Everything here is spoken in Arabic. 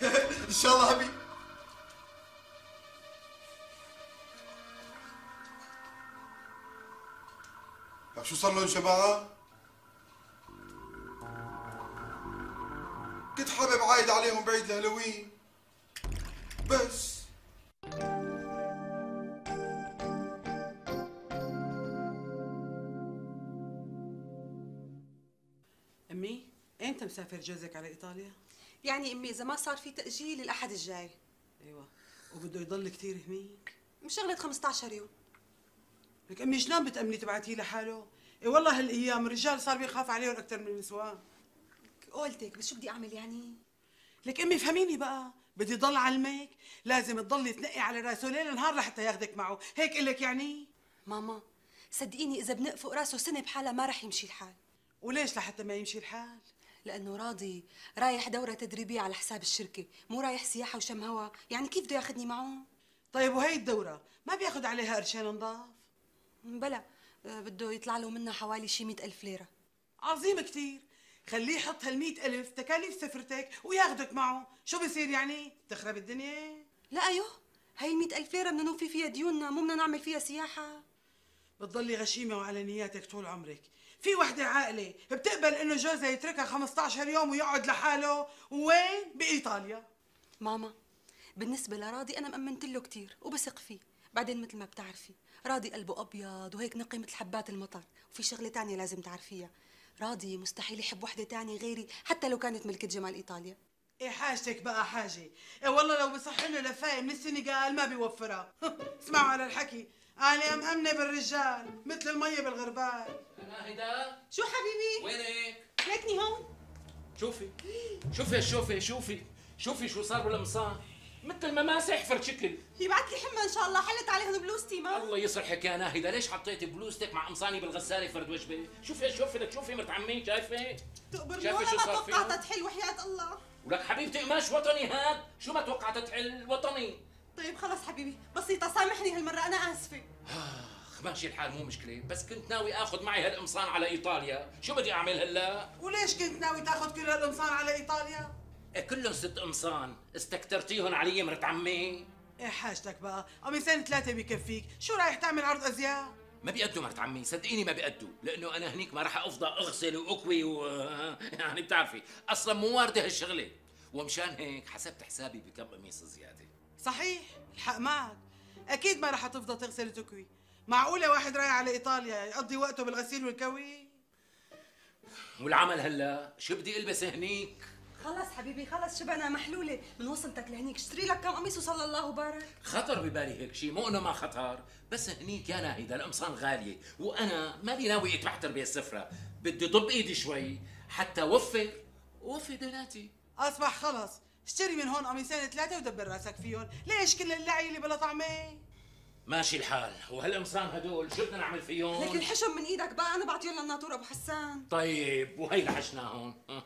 ان شاء الله حبيبي طب شو صار لهم جماعة؟ كنت حابب عايد عليهم بعيد الهالوين. بس. أمي إمتى مسافر جوزك على إيطاليا؟ يعني إمي إذا ما صار في تأجيل الأحد الجاي. أيوه. وبده يضل كثير هنيك مشغلة 15 يوم. لك أمي شلون بتأمني تبعتيه لحاله؟ إي والله هالأيام الرجال صار بيخاف عليهم أكثر من النسوان. قولتك بس شو بدي أعمل يعني؟ لك أمي فهميني بقى. بدي ضل علمك لازم تضلي تنقي على راسه ليل نهار لحتى ياخذك معه. هيك قلك يعني؟ ماما صدقيني إذا بنقفق راسه سنة بحالها ما رح يمشي الحال. وليش لحتى ما يمشي الحال؟ لأنه راضي رايح دورة تدريبية على حساب الشركة مو رايح سياحة وشم هوا. يعني كيف بده ياخذني معه؟ طيب وهي الدورة ما بياخد عليها قرشين نضاف؟ بلا آه، بده يطلع له منها حوالي شي مئة ألف ليرة. عظيم كثير خليه يحط هالمئة ألف تكاليف سفرتك وياخدك معه. شو بصير يعني؟ تخرب الدنيا؟ لا أيوه. هي المئة ألف ليرة بدنا نوفي فيها ديوننا مو بدنا نعمل فيها سياحة. بتضلي غشيمة وعلى نياتك طول عمرك. في وحدة عاقلة بتقبل إنه جوزها يتركها 15 يوم ويقعد لحاله. وين؟ بإيطاليا. ماما بالنسبة لراضي أنا مأمنت له كتير وبثق فيه. بعدين مثل ما بتعرفي راضي قلبه أبيض وهيك نقي مثل حبات المطر. وفي شغلة تانية لازم تعرفيها. راضي مستحيل يحب وحدة تانية غيري حتى لو كانت ملكة جمال إيطاليا. إيه حاجتك بقى حاجة. إيه والله لو بصح له لفاية من السنغال ما بيوفرها. اسمعوا على الحكي. أنا مأمنة بالرجال مثل المية بالغربال. ناهدة شو حبيبي؟ وينك؟ ليكني هون. شوفي. شوفي شوفي شوفي. شوفي شو صار بالقمصان مثل ما ماسح فرد شكل يبعت لي حمى إن شاء الله. حلت عليهم بلوزتي ما الله يصلحك يا ناهدة ليش حطيتي بلوزتك مع قمصاني بالغسالة فرد وجبة؟ شوفي شوفي لك شوفي مرت عمي شايفة؟ تقبرني شايفة شو صار توقعتها فيها؟ تحل وحياة الله؟ ولك حبيبتي قماش وطني هاد؟ شو ما توقعت تحل وطني؟ طيب خلص حبيبي بسيطة سامحني هالمرة أنا آسفة. اخ ماشي الحال مو مشكلة بس كنت ناوي آخذ معي هالقمصان على إيطاليا. شو بدي أعمل هلا؟ وليش كنت ناوي تاخذ كل هالقمصان على إيطاليا؟ إيه كلهم ست قمصان. استكترتيهم علي مرت عمي. إيه حاجتك بقى. قميصين ثلاثة بكفيك. شو رايح تعمل عرض أزياء؟ ما بيأدوا مرت عمي صدقيني ما بيأدوا لأنه أنا هنيك ما راح أفضى أغسل وأكوي و يعني بتعرفي أصلا مو واردة هالشغلة. ومشان هيك حسبت حسابي بكم قميص زيادة. صحيح الحق معك. أكيد ما رح تفضل تغسل وتكوي. معقولة واحد رايح على إيطاليا يقضي وقته بالغسيل والكوي؟ والعمل هلا شو بدي البس هنيك؟ خلص حبيبي خلص شبعنا محلولة. من وصلتك لهنيك. اشتري لك كم قميص وصلى الله وبارك. خطر ببالي هيك شيء مو إنه ما خطر. بس هنيك يا ناهيدا القمصان غالية. وأنا مالي ناوي اتبحتر بهالسفره بدي ضب إيدي شوي حتى وفر. وفي ديناتي. أصبح خلص. اشتري من هون قميصين ثلاثة ودبر رأسك فيهم. ليش كل اللعي اللي بلا طعمة؟ ماشي الحال. وهالقمصان هدول شو بدنا نعمل فيهم؟ لك الحشم من إيدك بقى. أنا بعطيهم للناطور أبو حسان. طيب وهي لحشناهم. ها.